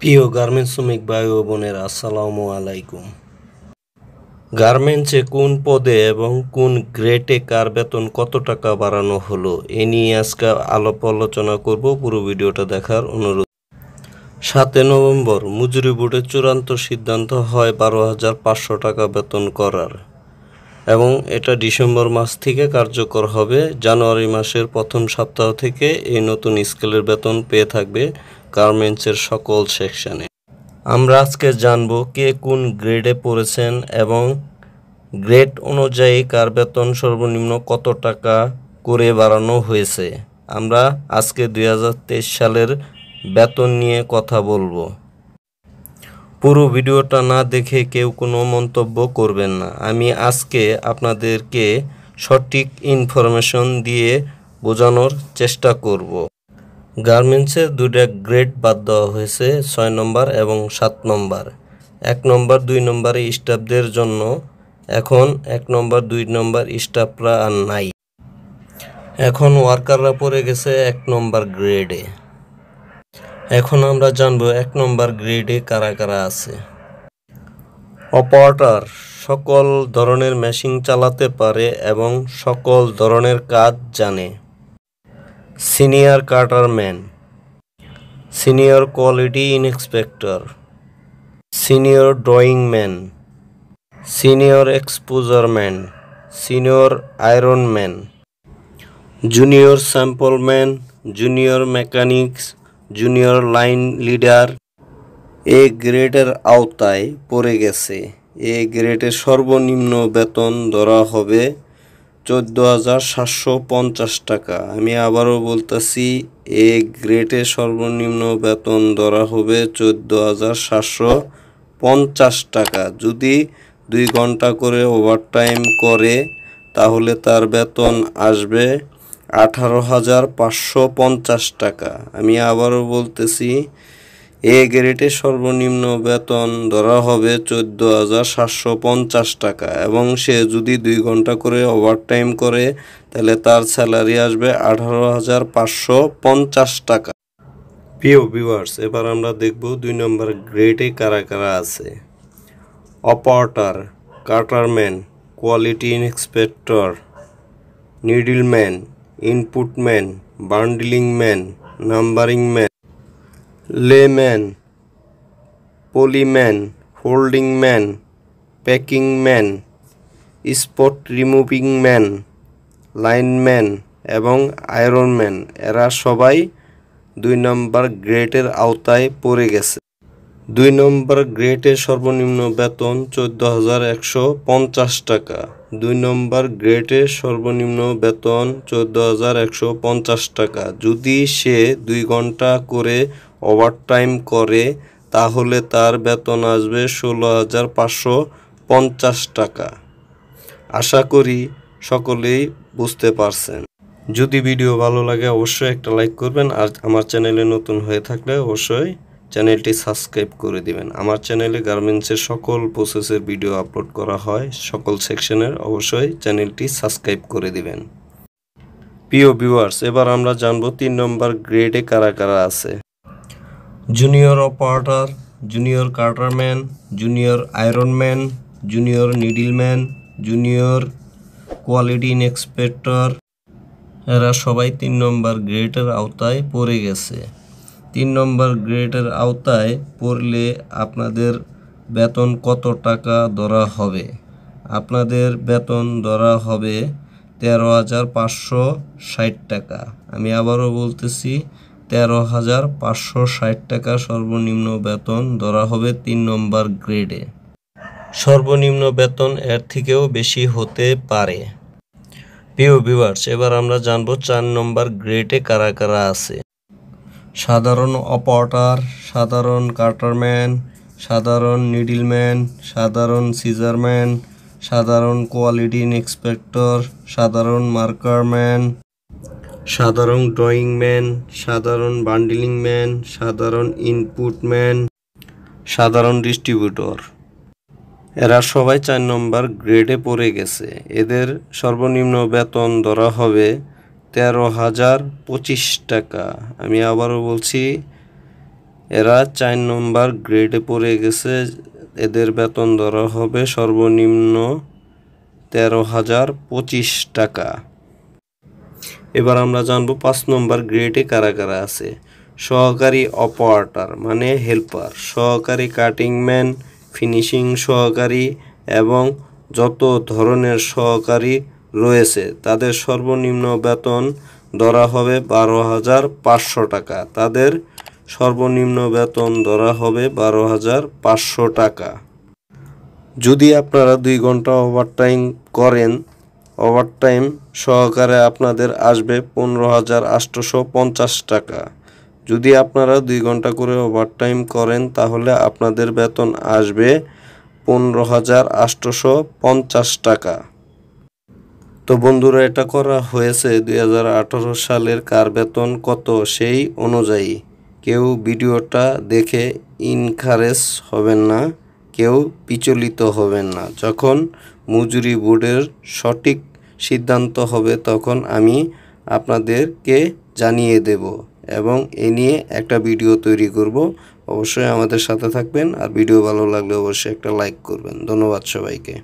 প্রিয় গার্মেন্টস শ্রমিক ভাই ও বোনেরা, আসসালামু আলাইকুম। গার্মেন্টসে কোন পদে এবং কোন গ্রেটে কার বেতন কত টাকা বাড়ানো হলো, এ নিয়ে আজকে আলাপ আলোচনা করব। পুরো ভিডিওটা দেখার অনুরোধ। সাতে নভেম্বর, মজুরি বোর্ডের চূড়ান্ত সিদ্ধান্ত হয় বারো হাজার পাঁচশো টাকা বেতন করার এবং এটা ডিসেম্বর মাস থেকে কার্যকর হবে। জানুয়ারি মাসের প্রথম সপ্তাহ থেকে এই নতুন স্কেলের বেতন পেয়ে থাকবে গার্মেন্টসের সকল সেকশনে। আমরা আজকে জানব কে কোন গ্রেডে পড়েছেন এবং গ্রেড অনুযায়ী কার বেতন সর্বনিম্ন কত টাকা করে বাড়ানো হয়েছে। আমরা আজকে দু হাজার তেইশ সালের বেতন নিয়ে কথা বলব। পুরো ভিডিওটা না দেখে কেউ কোনো মন্তব্য করবেন না। আমি আজকে আপনাদেরকে সঠিক ইনফরমেশন দিয়ে বোঝানোর চেষ্টা করব। গার্মেন্টসের দুইটা গ্রেড বাদ দেওয়া হয়েছে, ছয় নম্বর এবং সাত নম্বর। এক নম্বর, দুই নম্বরে স্টাফদের জন্য এখন এক নম্বর, দুই নম্বর স্টাফরা আর নাই। এখন ওয়ার্কাররা পড়ে গেছে এক নম্বর গ্রেডে। এখন আমরা জানব এক নম্বর গ্রেডে কারা কারা আছে। অপারেটর সকল ধরনের মেশিন চালাতে পারে এবং সকল ধরনের কাজ জানে। Senior cutter man senior quality inspector. Senior drawing man. Senior exposure man senior iron man junior sample man junior mechanics. Junior line leader. A গ্রেডের আওতায় পড়ে গেছে। এ গ্রেডের সর্বনিম্ন বেতন ধরা হবে চোদ্দ হাজার সাতশো পঞ্চাশ টাকা। আমি আবারও বলতেছি, এ গ্রেডে সর্বনিম্ন বেতন ধরা হবে চোদ্দ হাজার সাতশো পঞ্চাশ টাকা। যদি দুই ঘণ্টা করে ওভারটাইম করে, তাহলে তার বেতন আসবে আঠারো হাজার পাঁচশো পঞ্চাশ টাকা। আমি আবারও বলতেছি এ গ্রেডে সর্বনিম্ন বেতন ধরা হবে চোদ্দ হাজার সাতশো পঞ্চাশ টাকা এবং সে যদি দুই ঘণ্টা করে ওভারটাইম করে, তাহলে তার স্যালারি আসবে আঠারো হাজার পাঁচশো পঞ্চাশ টাকা। প্রিয় ভিউয়ার্স এবার আমরা দেখব দুই নম্বর গ্রেডে কারা কারা আছে। Operator, cutter man quality inspector needle man input man bundling man numbering man layman, poly man, holding man, packing man, spot removing man lineman এবং আয়রনম্যান এরা সবাই দুই নম্বর গ্রেডের আওতায় পড়ে গেছে। দুই নম্বর গ্রেডের সর্বনিম্ন বেতন চোদ্দ হাজার একশো পঞ্চাশ টাকা। দুই নম্বর গ্রেডের সর্বনিম্ন বেতন চোদ্দ হাজার একশো পঞ্চাশ টাকা। যদি সে দুই ঘণ্টা করে ওভারটাইম করে, তাহলে তার বেতন আসবে ষোলো হাজার পাঁচশো পঞ্চাশ টাকা। আশা করি সকলেই বুঝতে পারছেন। যদি ভিডিও ভালো লাগে, অবশ্যই একটা লাইক করবেন। আর আমার চ্যানেলে নতুন হয়ে থাকলে অবশ্যই চ্যানেলটি সাবস্ক্রাইব করে দিবেন। আমার চ্যানেলে গার্মেন্টসের সকল প্রসেসের ভিডিও আপলোড করা হয়, সকল সেকশনের, অবশ্যই চ্যানেলটি সাবস্ক্রাইব করে দিবেন। প্রিয় ভিউয়ার্স, এবার আমরা জানব তিন নম্বর গ্রেডে কারা কারা আছে। Junior operator junior cutter man junior iron man junior needle man junior quality inspector এরা সবাই তিন নম্বর গ্রেডের আওতায় পড়ে গেছে। তিন নম্বর গ্রেডের আওতায় পড়লে আপনাদের বেতন কত টাকা ধরা হবে? আপনাদের বেতন ধরা হবে তেরো হাজার পাঁচশো ষাট টাকা। আমি আবারও বলতেছি তেরো হাজার পাঁচশো ষাট টাকা সর্বনিম্ন বেতন ধরা হবে তিন নম্বর গ্রেডে। সর্বনিম্ন বেতন এর থেকেও বেশি হতে পারে। প্রিয় ভিউয়ার্স, এবার আমরা জানব চার নম্বর গ্রেডে কারা কারা আছে। সাধারণ অপারেটর, সাধারণ কাটারম্যান, সাধারণ নিডিলম্যান, সাধারণ সিজারম্যান, সাধারণ কোয়ালিটি ইন্সপেক্টর, সাধারণ মার্কারম্যান সাধারণ ড্রয়িং ম্যান, সাধারণ বান্ডিলিং ম্যান, সাধারণ ইনপুট ম্যান, সাধারণ ডিস্ট্রিবিউটর। এরা সবাই চার নম্বর গ্রেডে পড়ে গেছে। এদের সর্বনিম্ন বেতন ধরা হবে তেরো হাজার পঁচিশ টাকা। আমি আবারও বলছি, এরা চার নম্বর গ্রেডে পড়ে গেছে। এদের বেতন ধরা হবে সর্বনিম্ন তেরো হাজার পঁচিশ টাকা। এবার আমরা জানব পাঁচ নম্বর গ্রেডে কারা কারা আছে। সহকারী অপারেটর মানে হেল্পার, সহকারী কাটিং ম্যান, ফিনিশিং সহকারী এবং যত ধরনের সহকারী রয়েছে, তাদের সর্বনিম্ন বেতন ধরা হবে বারো হাজার পাঁচশো টাকা। তাদের সর্বনিম্ন বেতন ধরা হবে বারো হাজার পাঁচশো টাকা। যদি আপনারা দুই ঘণ্টা ওভারটাইম করেন ওভারটাইম সহকারে আপনাদের আসবে পনেরো হাজার আটশোশো পঞ্চাশ টাকা। যদি আপনারা দুই ঘণ্টা করে ওভারটাইম করেন, তাহলে আপনাদের বেতন আসবে পনেরো হাজার আটশোশো পঞ্চাশ টাকা। তো বন্ধুরা, এটা করা হয়েছে দুই হাজার আঠারো সালের কার বেতন কত সেই অনুযায়ী। কেউ ভিডিওটা দেখে ইনকারেজ হবেন না। কেউ বিচলিত হবেন না। যখন মজুরি বোর্ডের সঠিক সিদ্ধান্ত হবে, তখন আমি আপনাদেরকে জানিয়ে দেব এবং এ নিয়ে একটা ভিডিও তৈরি করব। অবশ্যই আমাদের সাথে থাকবেন আর ভিডিও ভালো লাগলে অবশ্যই একটা লাইক করবেন। ধন্যবাদ সবাইকে।